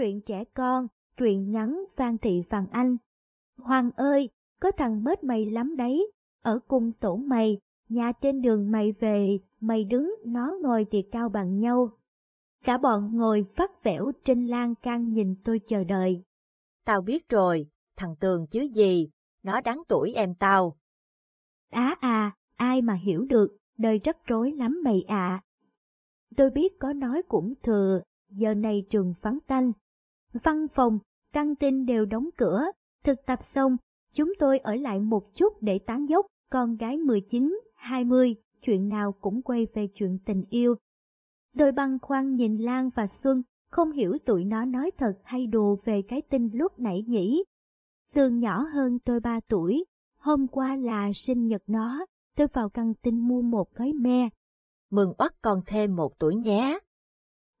truyện trẻ con, truyện ngắn Phan Thị Phàn Anh. Hoàng ơi, có thằng bết mày lắm đấy, ở cùng tổ mày, nhà trên đường mày về, mày đứng, nó ngồi thì cao bằng nhau. Cả bọn ngồi vắt vẻo trên lan can nhìn tôi chờ đợi. Tao biết rồi, thằng Tường chứ gì, nó đáng tuổi em tao. Á à, ai mà hiểu được, đời rắc rối lắm mày ạ. Tôi biết có nói cũng thừa, giờ này trường vắng tanh. Văn phòng, căng tin đều đóng cửa, thực tập xong, chúng tôi ở lại một chút để tán dốc, con gái 19, 20, chuyện nào cũng quay về chuyện tình yêu. Tôi băng khoăn nhìn Lan và Xuân, không hiểu tụi nó nói thật hay đùa về cái tin lúc nãy nhỉ. Tường nhỏ hơn tôi 3 tuổi, hôm qua là sinh nhật nó, tôi vào căng tin mua một gói me. Mừng oắt con thêm một tuổi nhé.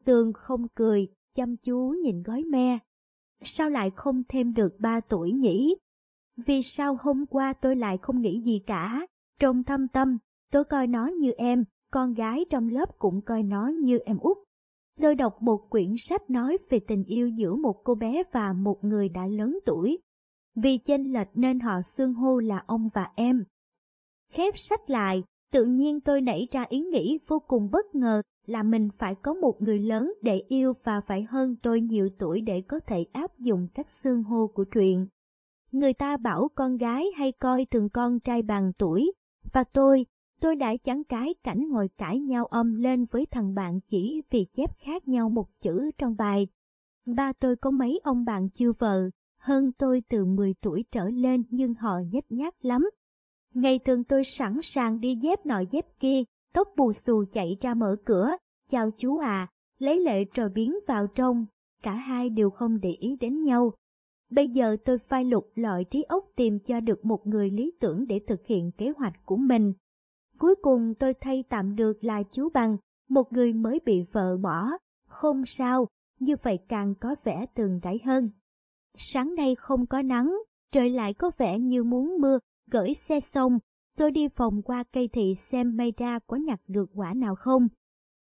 Tường không cười, chăm chú nhìn gói me. Sao lại không thêm được ba tuổi nhỉ? Vì sao hôm qua tôi lại không nghĩ gì cả? Trong thâm tâm, tôi coi nó như em, con gái trong lớp cũng coi nó như em út. Tôi đọc một quyển sách nói về tình yêu giữa một cô bé và một người đã lớn tuổi. Vì chênh lệch nên họ xưng hô là ông và em. Khép sách lại, tự nhiên tôi nảy ra ý nghĩ vô cùng bất ngờ là mình phải có một người lớn để yêu và phải hơn tôi nhiều tuổi để có thể áp dụng các xương hô của truyện. Người ta bảo con gái hay coi thường con trai bằng tuổi, và tôi, tôi đã chán cái cảnh ngồi cãi nhau âm lên với thằng bạn chỉ vì chép khác nhau một chữ trong bài. Ba tôi có mấy ông bạn chưa vợ, hơn tôi từ 10 tuổi trở lên nhưng họ nhếch nhác lắm. Ngày thường tôi sẵn sàng đi dép nọ dép kia, tóc bù xù chạy ra mở cửa, chào chú à, lấy lệ rồi biến vào trong, cả hai đều không để ý đến nhau. Bây giờ tôi phai lục lọi trí óc tìm cho được một người lý tưởng để thực hiện kế hoạch của mình. Cuối cùng tôi thay tạm được là chú Bằng, một người mới bị vợ bỏ. Không sao, như vậy càng có vẻ tường đáy hơn. Sáng nay không có nắng, trời lại có vẻ như muốn mưa, gửi xe xong, tôi đi phòng qua cây thị xem may ra có nhặt được quả nào không.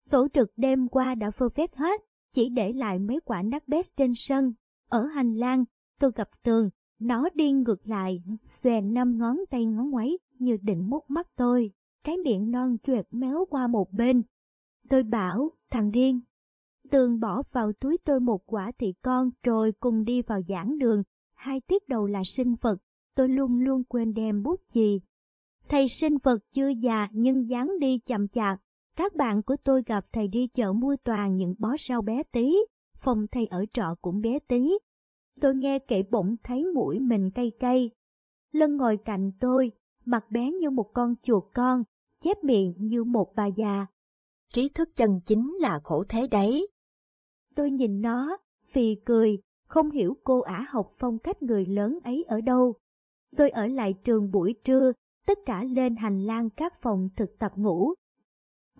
Tổ trực đêm qua đã phơ phép hết, chỉ để lại mấy quả nát bét trên sân. Ở hành lang, tôi gặp tường, nó đi ngược lại, xòe năm ngón tay ngón ngoáy như định mút mắt tôi, cái miệng non chuệt méo qua một bên. Tôi bảo, thằng điên. Tường bỏ vào túi tôi một quả thị con rồi cùng đi vào giảng đường, hai tiết đầu là sinh vật, tôi luôn luôn quên đem bút chì. Thầy sinh vật chưa già nhưng dáng đi chậm chạp, các bạn của tôi gặp thầy đi chợ mua toàn những bó rau bé tí, phòng thầy ở trọ cũng bé tí. Tôi nghe kể bỗng thấy mũi mình cay cay. Lân ngồi cạnh tôi, mặt bé như một con chuột con, chép miệng như một bà già. Trí thức chân chính là khổ thế đấy. Tôi nhìn nó, phì cười, không hiểu cô ả học phong cách người lớn ấy ở đâu. Tôi ở lại trường buổi trưa, tất cả lên hành lang các phòng thực tập ngủ.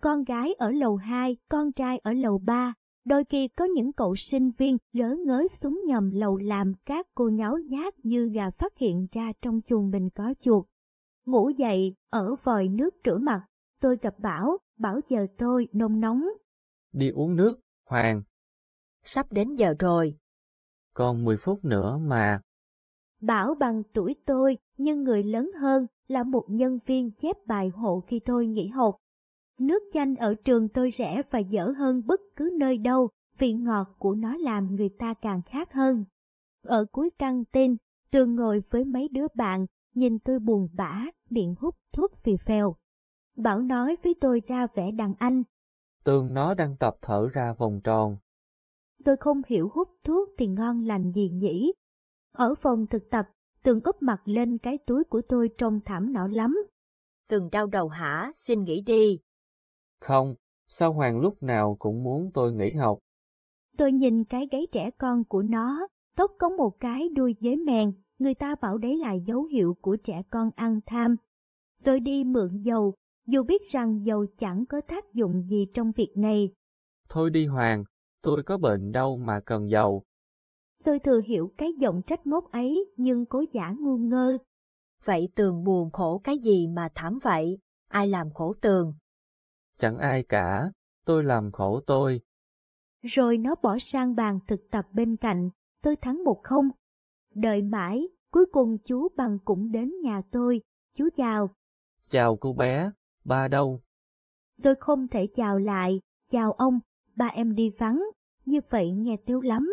Con gái ở lầu 2, con trai ở lầu 3, đôi khi có những cậu sinh viên lỡ ngớ xuống nhầm lầu làm các cô nháo nhác như gà phát hiện ra trong chuồng mình có chuột. Ngủ dậy, ở vòi nước rửa mặt, tôi gặp Bảo, Bảo chờ tôi nôn nóng. Đi uống nước, Hoàng. Sắp đến giờ rồi. Còn 10 phút nữa mà. Bảo bằng tuổi tôi, nhưng người lớn hơn, là một nhân viên chép bài hộ khi tôi nghỉ học. Nước chanh ở trường tôi rẻ và dở hơn bất cứ nơi đâu, vị ngọt của nó làm người ta càng khác hơn. Ở cuối căng tin, Tường ngồi với mấy đứa bạn, nhìn tôi buồn bã, miệng hút thuốc phì phèo. Bảo nói với tôi ra vẻ đàn anh. Tường nó đang tập thở ra vòng tròn. Tôi không hiểu hút thuốc thì ngon lành gì nhỉ. Ở phòng thực tập, Tường úp mặt lên cái túi của tôi trông thảm não lắm. Tường đau đầu hả, xin nghỉ đi. Không, sao Hoàng lúc nào cũng muốn tôi nghỉ học. Tôi nhìn cái gáy trẻ con của nó, tóc có một cái đuôi dế mèn, người ta bảo đấy là dấu hiệu của trẻ con ăn tham. Tôi đi mượn dầu, dù biết rằng dầu chẳng có tác dụng gì trong việc này. Thôi đi Hoàng, tôi có bệnh đâu mà cần dầu. Tôi thừa hiểu cái giọng trách móc ấy nhưng cố giả ngu ngơ. Vậy tường buồn khổ cái gì mà thảm vậy? Ai làm khổ tường? Chẳng ai cả, tôi làm khổ tôi. Rồi nó bỏ sang bàn thực tập bên cạnh, tôi thắng một không. Đợi mãi, cuối cùng chú bằng cũng đến nhà tôi, chú chào. Chào cô bé, ba đâu? Tôi không thể chào lại, chào ông, ba em đi vắng, như vậy nghe tiêu lắm.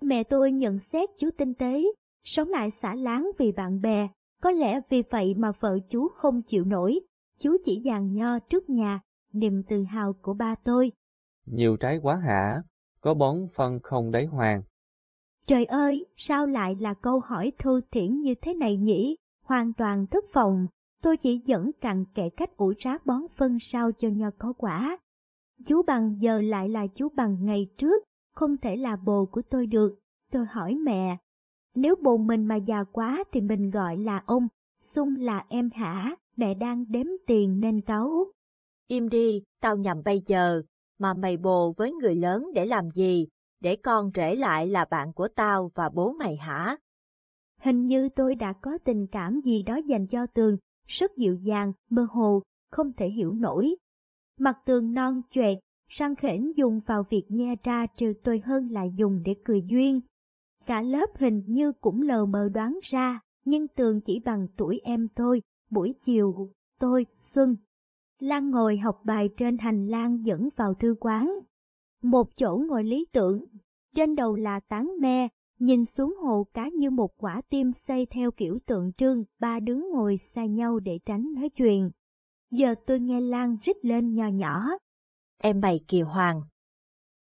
Mẹ tôi nhận xét chú tinh tế, sống lại xả láng vì bạn bè, có lẽ vì vậy mà vợ chú không chịu nổi, chú chỉ dàn nho trước nhà, niềm tự hào của ba tôi. Nhiều trái quá hả? Có bón phân không đấy Hoàng? Trời ơi, sao lại là câu hỏi thư thiển như thế này nhỉ? Hoàn toàn thất vọng, tôi chỉ dẫn cặn kệ cách ủ rác bón phân sao cho nho có quả. Chú bằng giờ lại là chú bằng ngày trước, không thể là bồ của tôi được. Tôi hỏi mẹ, nếu bồ mình mà già quá thì mình gọi là ông, xung là em hả, mẹ đang đếm tiền nên cáu. Im đi, tao nhầm bây giờ, mà mày bồ với người lớn để làm gì, để con rể lại là bạn của tao và bố mày hả? Hình như tôi đã có tình cảm gì đó dành cho Tường, rất dịu dàng, mơ hồ, không thể hiểu nổi. Mặt Tường non chuệt, sang khển dùng vào việc nhe ra trừ tôi hơn là dùng để cười duyên. Cả lớp hình như cũng lờ mờ đoán ra, nhưng Tường chỉ bằng tuổi em thôi. buổi chiều, tôi, Xuân. Lan ngồi học bài trên hành lang dẫn vào thư quán. Một chỗ ngồi lý tưởng, trên đầu là tán me, nhìn xuống hồ cá như một quả tim xây theo kiểu tượng trưng, ba đứa ngồi xa nhau để tránh nói chuyện. Giờ tôi nghe Lan rít lên nhỏ nhỏ. Em mày kìa Hoàng.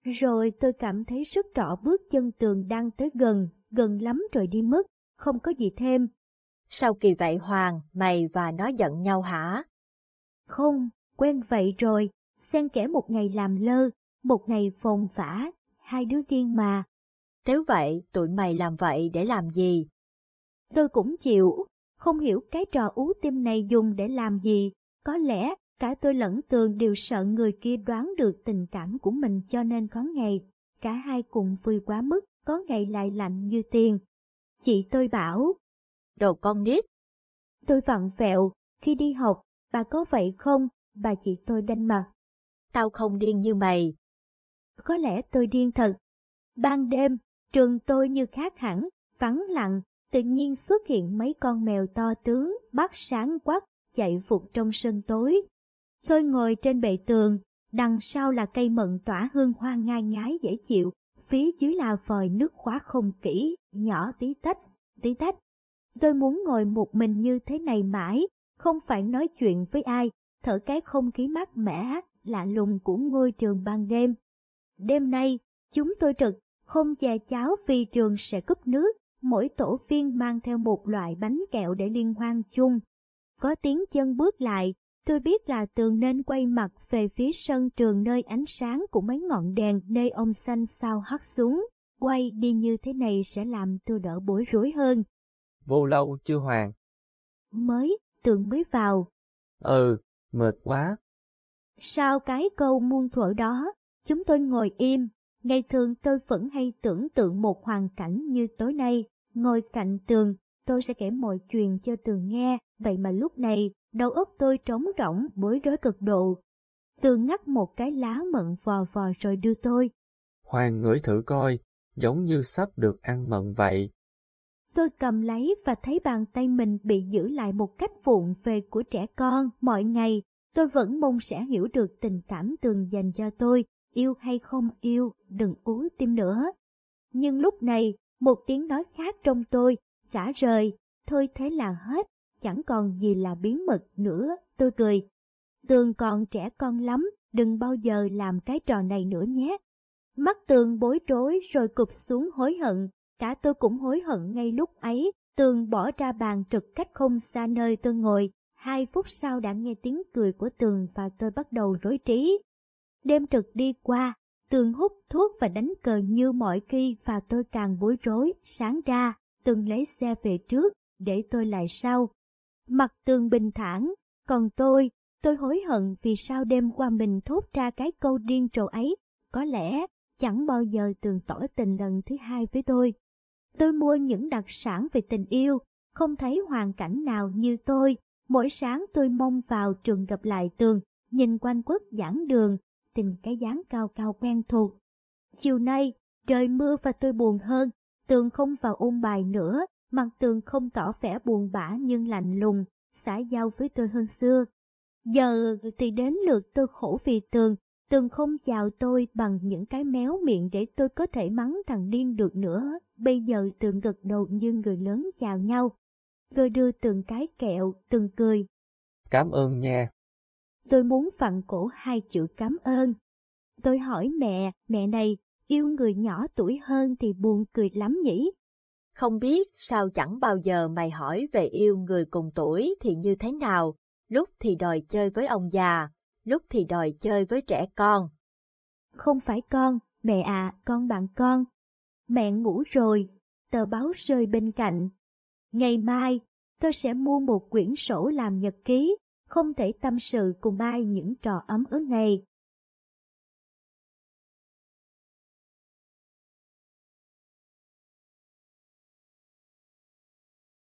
Rồi tôi cảm thấy rất rõ bước chân tường đang tới gần, gần lắm rồi đi mất, không có gì thêm. Sao kỳ vậy Hoàng, mày và nó giận nhau hả? Không, quen vậy rồi, xen kẽ một ngày làm lơ, một ngày phồn vã, hai đứa điên mà. Nếu vậy, tụi mày làm vậy để làm gì? Tôi cũng chịu, không hiểu cái trò ú tim này dùng để làm gì, có lẽ cả tôi lẫn tường đều sợ người kia đoán được tình cảm của mình cho nên có ngày, cả hai cùng vui quá mức, có ngày lại lạnh như tiền. Chị tôi bảo, Đồ con nít. Tôi vặn vẹo, khi đi học, bà có vậy không? Bà chị tôi đanh mặt. Tao không điên như mày. Có lẽ tôi điên thật. Ban đêm, trường tôi như khác hẳn, vắng lặng, tự nhiên xuất hiện mấy con mèo to tướng, mắt sáng quắc, chạy vụt trong sân tối. Tôi ngồi trên bệ tường, đằng sau là cây mận tỏa hương hoa ngai ngái dễ chịu, phía dưới là vòi nước khóa không kỹ, nhỏ tí tách, tí tách. Tôi muốn ngồi một mình như thế này mãi, không phải nói chuyện với ai, thở cái không khí mát mẻ, lạ lùng của ngôi trường ban đêm. Đêm nay, chúng tôi trực, không chè cháo vì trường sẽ cúp nước, mỗi tổ viên mang theo một loại bánh kẹo để liên hoan chung. Có tiếng chân bước lại, tôi biết là tường nên quay mặt về phía sân trường nơi ánh sáng của mấy ngọn đèn nơi ông xanh sao hắt xuống. Quay đi như thế này sẽ làm tôi đỡ bối rối hơn. Vô lâu chưa Hoàng? Mới, tường mới vào. Ừ, mệt quá. Sau cái câu muôn thuở đó, chúng tôi ngồi im. Ngày thường tôi vẫn hay tưởng tượng một hoàn cảnh như tối nay, ngồi cạnh tường, tôi sẽ kể mọi chuyện cho tường nghe, vậy mà lúc này, đầu óc tôi trống rỗng, bối rối cực độ. Tường ngắt một cái lá mận vò vò rồi đưa tôi. Hoàng ngửi thử coi, giống như sắp được ăn mận vậy. Tôi cầm lấy và thấy bàn tay mình bị giữ lại một cách vụng về của trẻ con mọi ngày. Tôi vẫn mong sẽ hiểu được tình cảm tường dành cho tôi, yêu hay không yêu, đừng uống tim nữa. Nhưng lúc này, một tiếng nói khác trong tôi, rã rời, thôi thế là hết, chẳng còn gì là bí mật nữa, tôi cười. Tường còn trẻ con lắm, đừng bao giờ làm cái trò này nữa nhé. Mắt tường bối rối rồi cụp xuống hối hận, Cả tôi cũng hối hận ngay lúc ấy, Tường bỏ ra bàn trực cách không xa nơi tôi ngồi, hai phút sau đã nghe tiếng cười của Tường và tôi bắt đầu rối trí. Đêm trực đi qua, Tường hút thuốc và đánh cờ như mọi khi và tôi càng bối rối, sáng ra, Tường lấy xe về trước, để tôi lại sau. Mặt Tường bình thản, còn tôi, tôi hối hận vì sao đêm qua mình thốt ra cái câu điên trồ ấy, có lẽ chẳng bao giờ Tường tỏ tình lần thứ hai với tôi. Tôi mua những đặc sản về tình yêu, không thấy hoàn cảnh nào như tôi. Mỗi sáng tôi mong vào trường gặp lại tường, nhìn quanh quất giảng đường, tìm cái dáng cao cao quen thuộc. Chiều nay, trời mưa và tôi buồn hơn, tường không vào ôn bài nữa, mặt tường không tỏ vẻ buồn bã nhưng lạnh lùng, xã giao với tôi hơn xưa. Giờ thì đến lượt tôi khổ vì tường, tường không chào tôi bằng những cái méo miệng để tôi có thể mắng thằng điên được nữa. Bây giờ tường gật đầu như người lớn chào nhau. Tôi đưa từng cái kẹo, từng cười. Cảm ơn nha. Tôi muốn phặn cổ hai chữ cảm ơn. Tôi hỏi mẹ, mẹ này, yêu người nhỏ tuổi hơn thì buồn cười lắm nhỉ? Không biết sao chẳng bao giờ mày hỏi về yêu người cùng tuổi thì như thế nào, lúc thì đòi chơi với ông già, lúc thì đòi chơi với trẻ con. Không phải con, mẹ à, con bạn con. Mẹ ngủ rồi, tờ báo rơi bên cạnh. Ngày mai, tôi sẽ mua một quyển sổ làm nhật ký, không thể tâm sự cùng ai những trò ấm ức này.